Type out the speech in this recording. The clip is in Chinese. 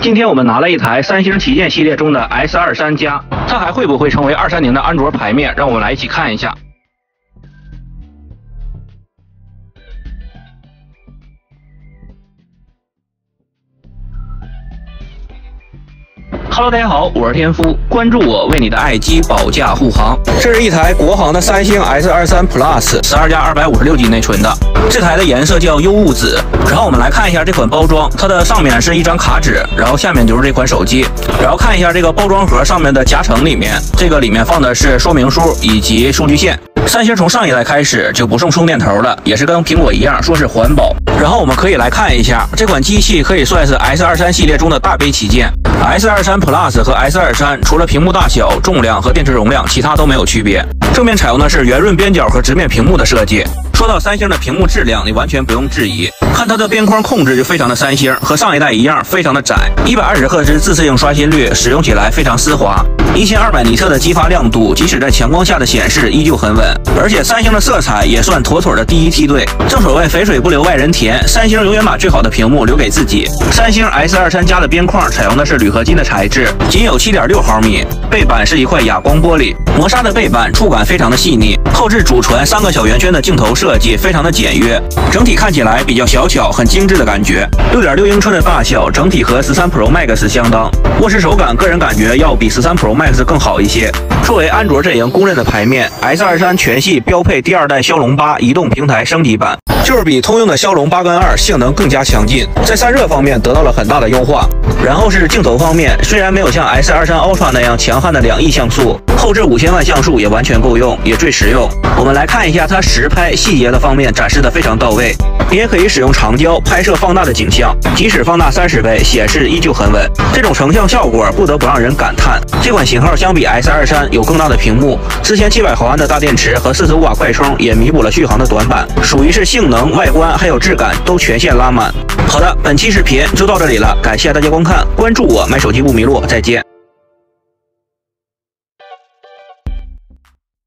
今天我们拿了一台三星旗舰系列中的 S 二三加，它还会不会成为二三零的安卓牌面？让我们来一起看一下。Hello，大家好，我是天夫，关注我，为你的爱机保驾护航。这是一台国行的三星 S 二三 Plus，十二加二百五十六 G 内存的。这台的颜色叫幽雾紫。然后我们来看一下这款包装，它的上面是一张卡纸，然后下面就是这款手机。然后看一下这个包装盒上面的夹层里面，这个里面放的是说明书以及数据线。三星从上一代开始就不送充电头了，也是跟苹果一样，说是环保。然后我们可以来看一下这款机器，可以算是 S 二三系列中的大杯旗舰。S 二三 Plus 和 S 二三除了屏幕大小、重量和电池容量，其他都没有区别。正面采用的是圆润边角和直面屏幕的设计。说到三星的屏幕质量，你完全不用质疑，看它的边框控制就非常的三星，和上一代一样，非常的窄，一百二十赫兹自适应刷新率，使用起来非常丝滑。一千二百尼特的激发亮度，即使在强光下的显示依旧很稳，而且三星的色彩也算妥妥的第一梯队。正所谓肥水不流外人田，三星永远把最好的屏幕留给自己。三星 S 二三加的边框采用的是铝合金的材质，仅有七点六毫米，背板是一块哑光玻璃，磨砂的背板触感非常的细腻。后置主传三个小圆圈的镜头设计非常的简约，整体看起来比较小巧，很精致的感觉。六点六英寸的大小，整体和十三 Pro Max 相当。握持手感，个人感觉要比十三 Pro Max。更好一些。作为安卓阵营公认的牌面，S 二三全系标配第二代骁龙八移动平台升级版，就是比通用的骁龙八跟二性能更加强劲，在散热方面得到了很大的优化。然后是镜头方面，虽然没有像 S 二三 Ultra 那样强悍的两亿像素，后置五千万像素也完全够用，也最实用。我们来看一下它实拍细节的方面展示的非常到位，你也可以使用长焦拍摄放大的景象，即使放大三十倍，显示依旧很稳。这种成像效果不得不让人感叹，这款型号相比 S 二三有更大的屏幕，四千七百毫安的大电池和四十五瓦快充也弥补了续航的短板，属于是性能能、外观还有质感都全线拉满。好的，本期视频就到这里了，感谢大家观看，关注我，买手机不迷路，再见。